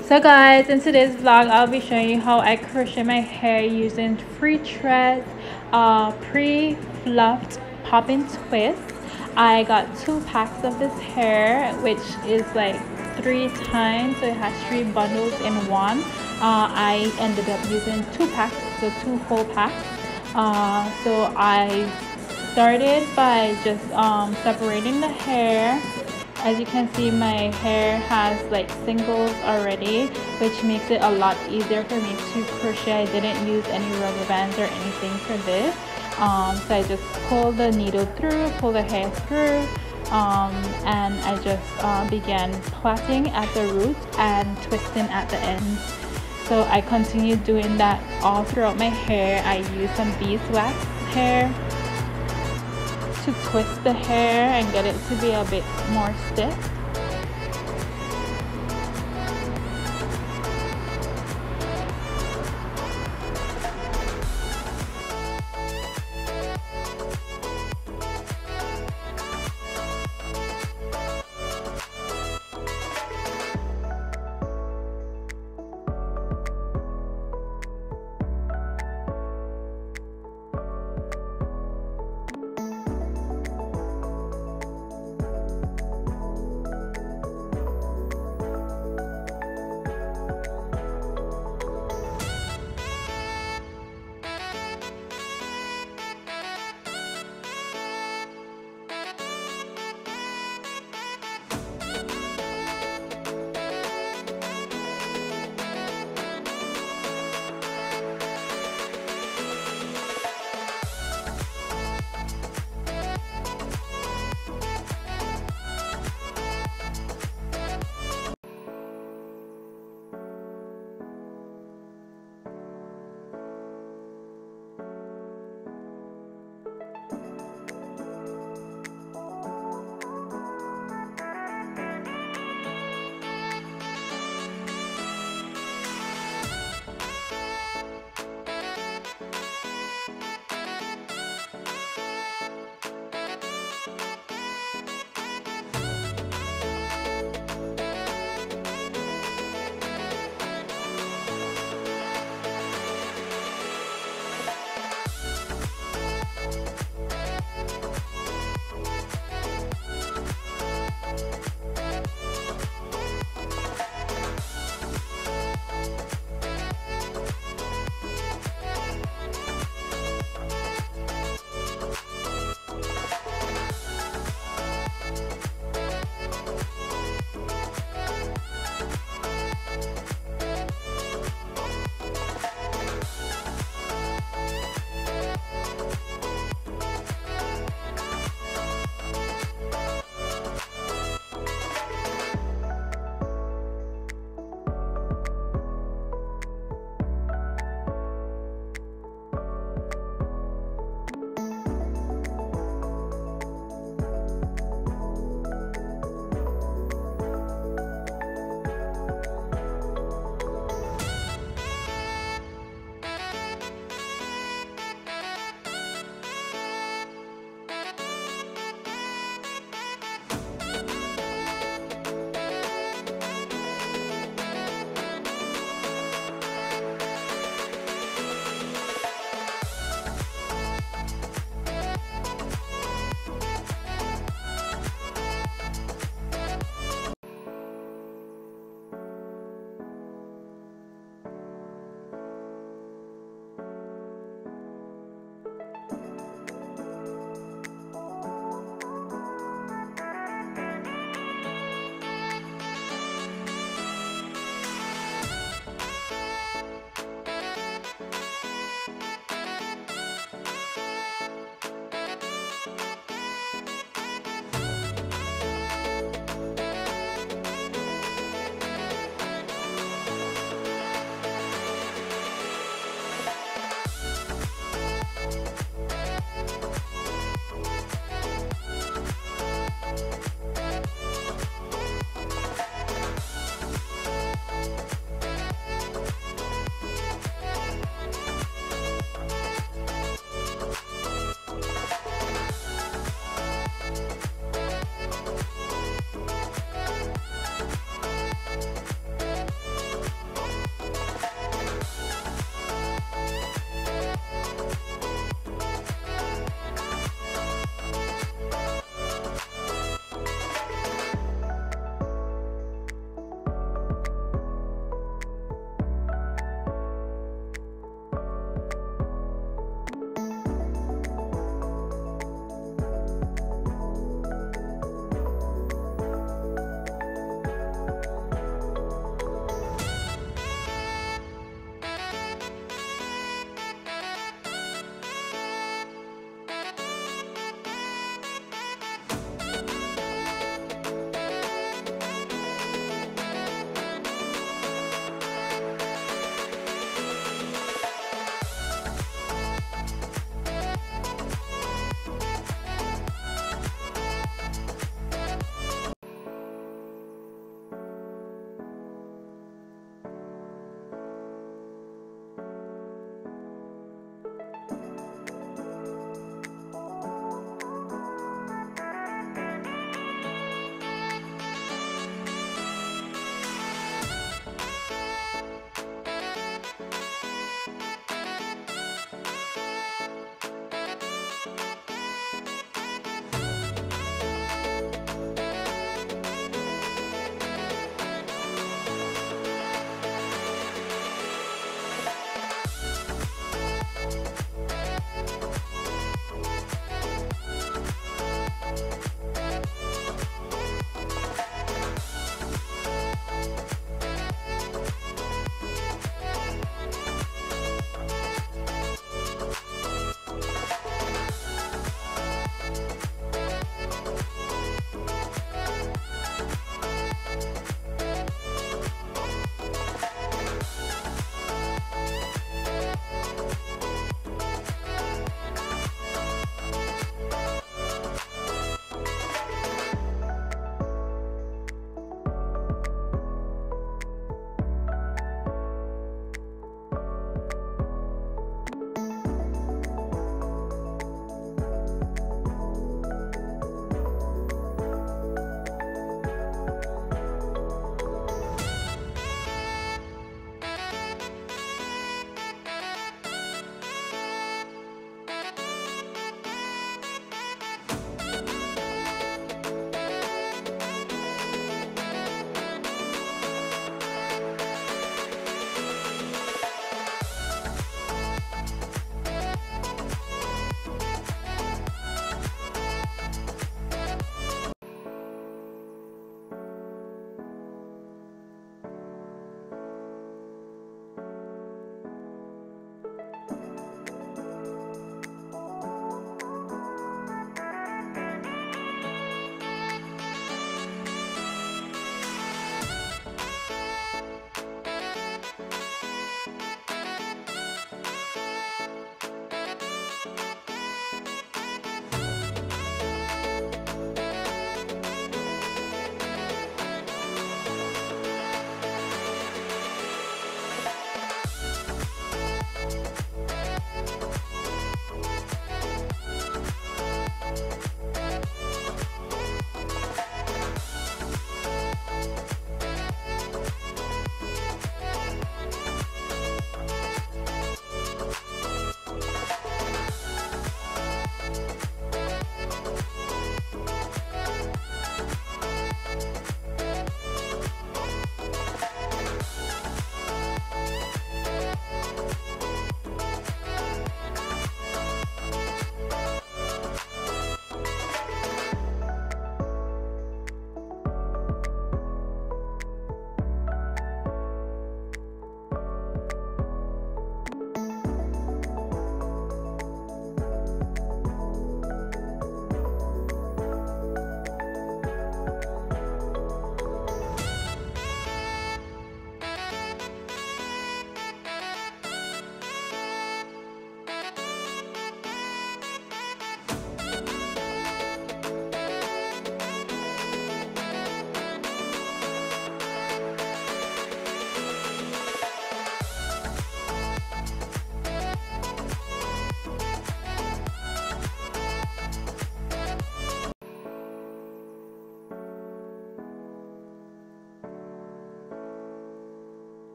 So guys, in today's vlog, I'll be showing you how I crochet my hair using Freetress, uh, pre-fluffed Poppin twist. I got two packs of this hair, which is like three times, so it has three bundles in one. Uh, I ended up using two packs, so two whole packs. Uh, so I started by just um, separating the hair as you can see my hair has like singles already which makes it a lot easier for me to crochet. I didn't use any rubber bands or anything for this. Um, so I just pull the needle through pull the hair through um, and I just uh, began plaiting at the roots and twisting at the ends. So I continued doing that all throughout my hair. I used some beeswax hair to twist the hair and get it to be a bit more stiff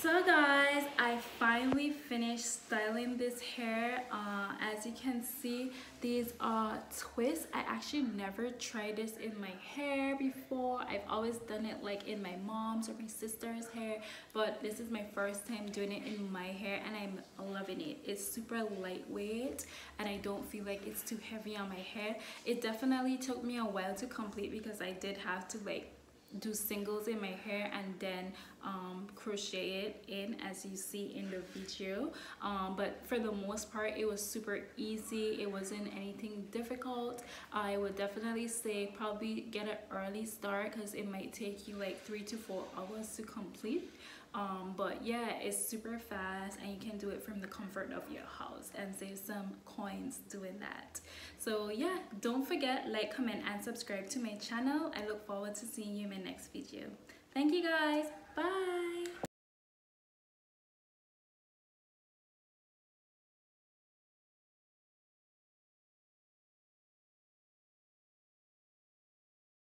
So guys, I finally finished styling this hair. Uh, as you can see, these are twists. I actually never tried this in my hair before. I've always done it like in my mom's or my sister's hair, but this is my first time doing it in my hair and I'm loving it. It's super lightweight and I don't feel like it's too heavy on my hair. It definitely took me a while to complete because I did have to like do singles in my hair and then um, crochet it in as you see in the video. Um, but for the most part it was super easy. It wasn't anything difficult. I would definitely say probably get an early start because it might take you like three to four hours to complete um, but yeah it's super fast and you can do it from the comfort of your house and save some coins doing that. So yeah don't forget like comment and subscribe to my channel. I look forward to seeing you in my next video. Thank you guys. Bye